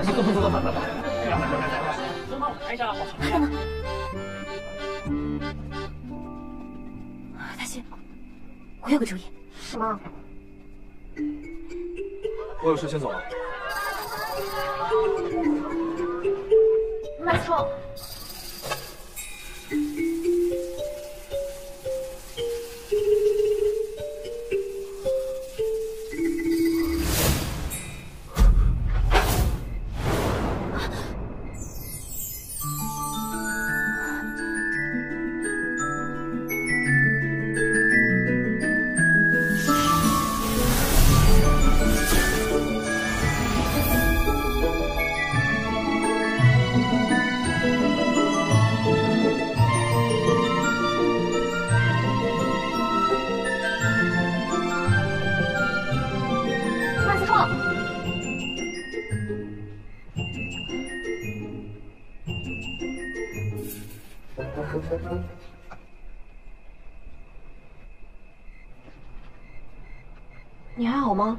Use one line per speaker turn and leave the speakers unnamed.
走走走走走走。东方，看一下，好看吗？
大西，我有个主意。
什么？
我有事先走了。
麦你还好吗？